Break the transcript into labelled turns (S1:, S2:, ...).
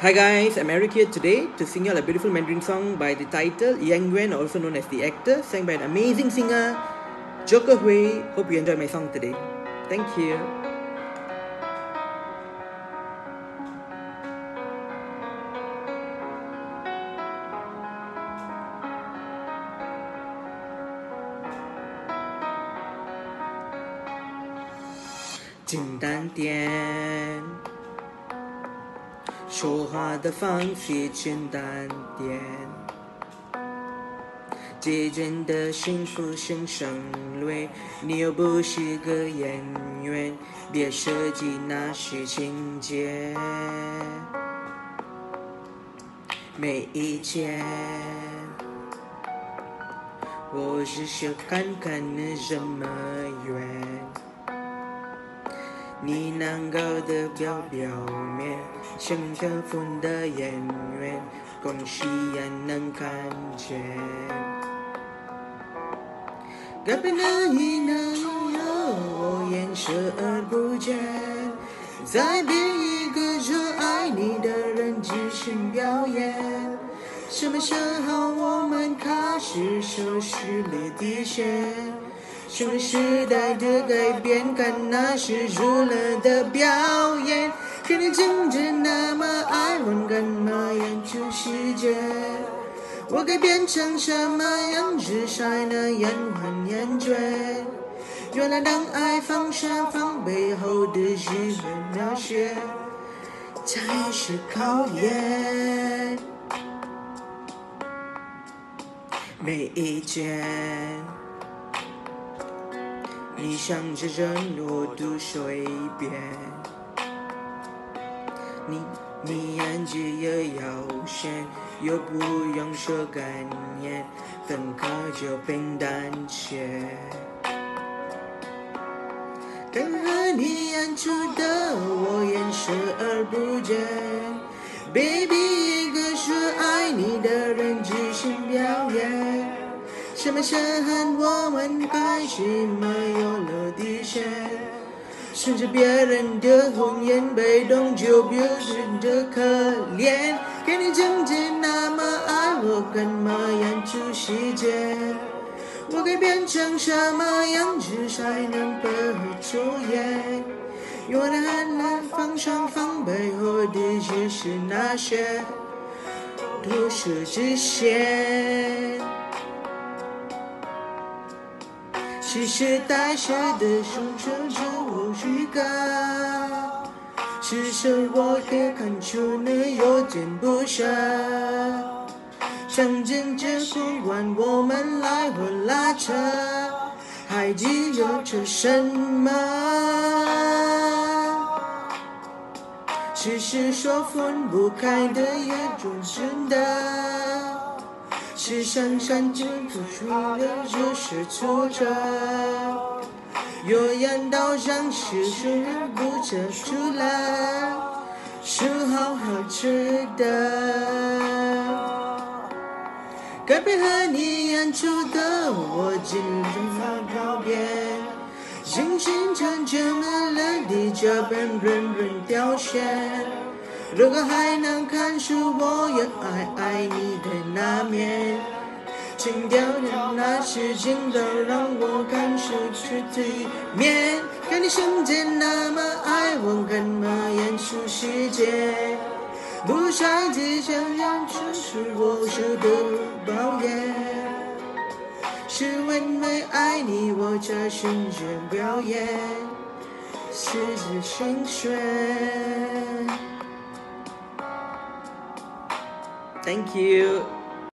S1: Hi guys, I'm Eric here today to sing you a beautiful Mandarin song by the title Yang Yuan, also known as the actor, sang by an amazing singer, Joker Hui. Hope you enjoy my song today. Thank you. 简单点， 说话的方式简单点，真的幸福生省略，你又不是个演员，别设计那些情节，没意见。我只是看看你什么远。你难搞的表表面，像骗风的演员，恭喜也能看见。改变了你能有我眼视而不见，再变一个热爱你的人即兴表演。什么时候我们开始收拾了底线？什么时代的改变，看那是输了的表演。可你真正那么爱我，干嘛演出世界？我该变成什么样子才能延缓厌倦？原来当爱放下放背后的是描写，才是考验。没意见。你想着人我都随便，你你演技也要线，又不用说感言，分开就平淡些。刚和你演出的我演视而不见，baby 一个说爱你的人即兴表演。什么时候我们开始没有了底线？顺着别人的红颜，被动就表示着可怜。可你真正那么爱我，干嘛演出细节？我该变成什么样子才能不出演？我的寒冷放上放背后的只是那些，都是支线。其实带血的生存着我预感，其实我也看出你有点不舍。想真正过完我们来回拉扯，还记有着什么？其实说分不开的也总真的。是想想就付出了，就是挫折。有眼到像是谁不结束了，是好好吃的。该配合你演出的，我尽量告别。心情成这么了，地就变人人凋谢。如果还能看出我也爱爱你的那面，请掉掉那些情都让我看出去体面。看你瞬间那么爱我，干嘛演出细节？不才只想让只是我受的抱怨，是因为爱你我才选择表演，是自心酸。Thank you.